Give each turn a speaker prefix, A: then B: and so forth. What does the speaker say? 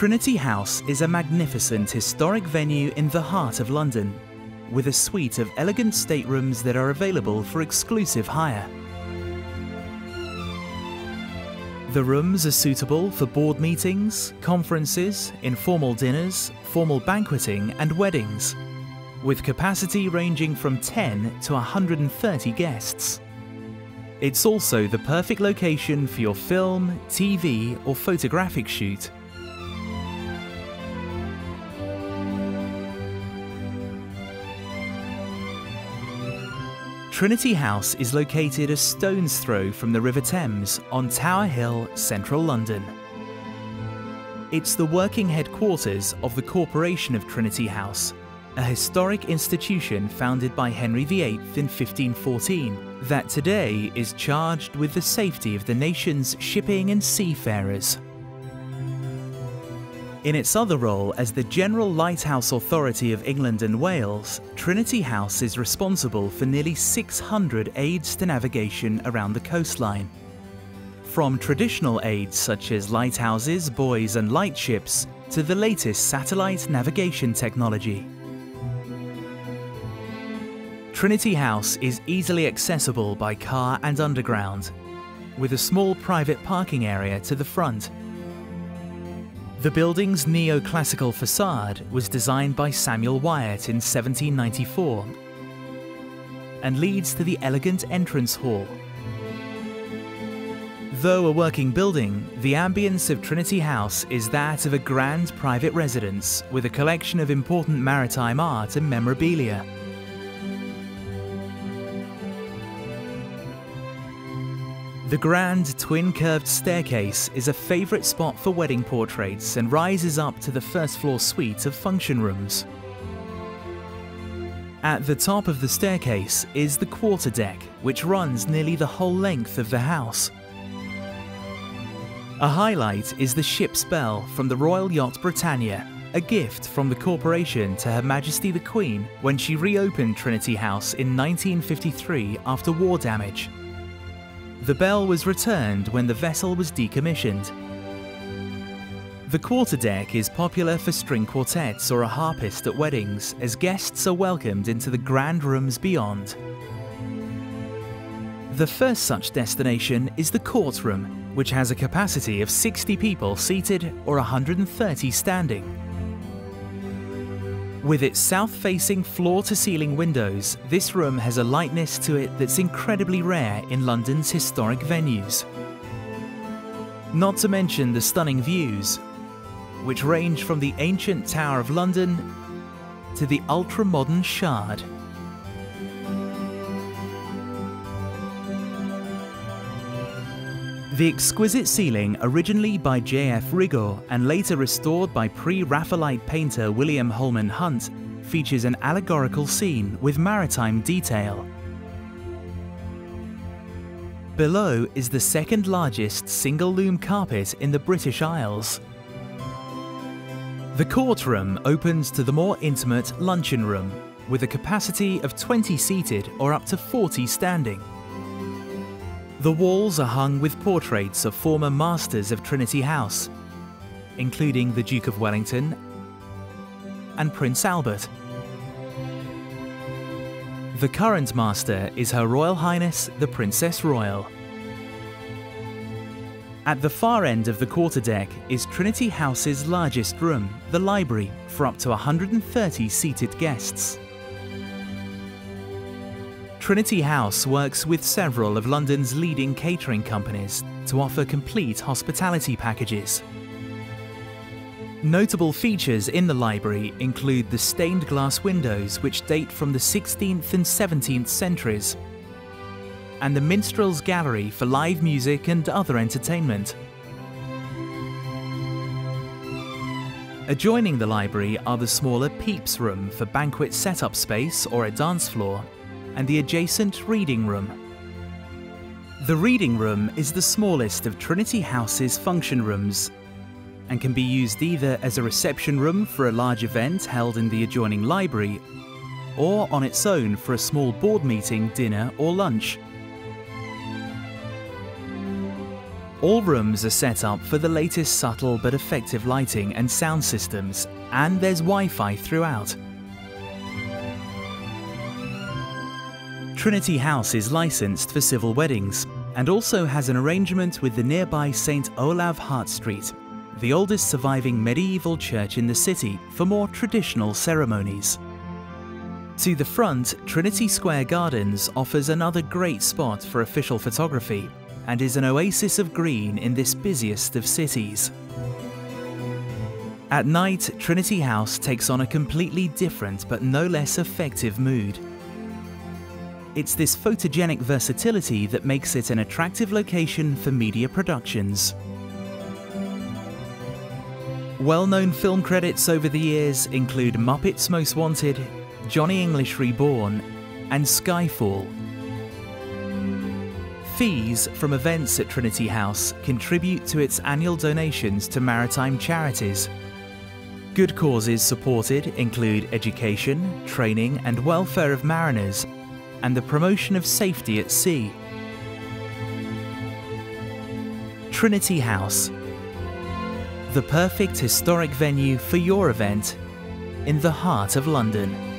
A: Trinity House is a magnificent historic venue in the heart of London, with a suite of elegant staterooms that are available for exclusive hire. The rooms are suitable for board meetings, conferences, informal dinners, formal banqueting, and weddings, with capacity ranging from 10 to 130 guests. It's also the perfect location for your film, TV, or photographic shoot. Trinity House is located a stone's throw from the River Thames on Tower Hill, central London. It's the working headquarters of the Corporation of Trinity House, a historic institution founded by Henry VIII in 1514 that today is charged with the safety of the nation's shipping and seafarers. In its other role as the General Lighthouse Authority of England and Wales, Trinity House is responsible for nearly 600 aids to navigation around the coastline. From traditional aids such as lighthouses, buoys, and lightships to the latest satellite navigation technology. Trinity House is easily accessible by car and underground, with a small private parking area to the front the building's neoclassical facade was designed by Samuel Wyatt in 1794 and leads to the elegant entrance hall. Though a working building, the ambience of Trinity House is that of a grand private residence with a collection of important maritime art and memorabilia. The grand twin curved staircase is a favourite spot for wedding portraits and rises up to the first floor suite of function rooms. At the top of the staircase is the quarter deck, which runs nearly the whole length of the house. A highlight is the ship's bell from the Royal Yacht Britannia, a gift from the corporation to Her Majesty the Queen when she reopened Trinity House in 1953 after war damage. The bell was returned when the vessel was decommissioned. The quarterdeck is popular for string quartets or a harpist at weddings, as guests are welcomed into the grand rooms beyond. The first such destination is the courtroom, which has a capacity of 60 people seated or 130 standing. With its south-facing floor-to-ceiling windows, this room has a lightness to it that's incredibly rare in London's historic venues. Not to mention the stunning views, which range from the ancient Tower of London to the ultra-modern Shard. The exquisite ceiling, originally by J.F. Rigaud and later restored by pre-Raphaelite painter William Holman Hunt, features an allegorical scene with maritime detail. Below is the second largest single loom carpet in the British Isles. The courtroom opens to the more intimate luncheon room, with a capacity of 20 seated or up to 40 standing. The walls are hung with portraits of former masters of Trinity House, including the Duke of Wellington and Prince Albert. The current master is Her Royal Highness the Princess Royal. At the far end of the quarterdeck is Trinity House's largest room, the library, for up to 130 seated guests. Trinity House works with several of London's leading catering companies to offer complete hospitality packages. Notable features in the library include the stained glass windows which date from the 16th and 17th centuries, and the Minstrels Gallery for live music and other entertainment. Adjoining the library are the smaller Pepys Room for banquet setup space or a dance floor and the adjacent reading room. The reading room is the smallest of Trinity House's function rooms and can be used either as a reception room for a large event held in the adjoining library or on its own for a small board meeting, dinner or lunch. All rooms are set up for the latest subtle but effective lighting and sound systems, and there's Wi-Fi throughout. Trinity House is licensed for civil weddings and also has an arrangement with the nearby St. Olave Hart Street, the oldest surviving medieval church in the city for more traditional ceremonies. To the front, Trinity Square Gardens offers another great spot for official photography and is an oasis of green in this busiest of cities. At night, Trinity House takes on a completely different but no less effective mood. It's this photogenic versatility that makes it an attractive location for media productions. Well-known film credits over the years include Muppets Most Wanted, Johnny English Reborn, and Skyfall. Fees from events at Trinity House contribute to its annual donations to maritime charities. Good causes supported include education, training and welfare of mariners and the promotion of safety at sea. Trinity House, the perfect historic venue for your event in the heart of London.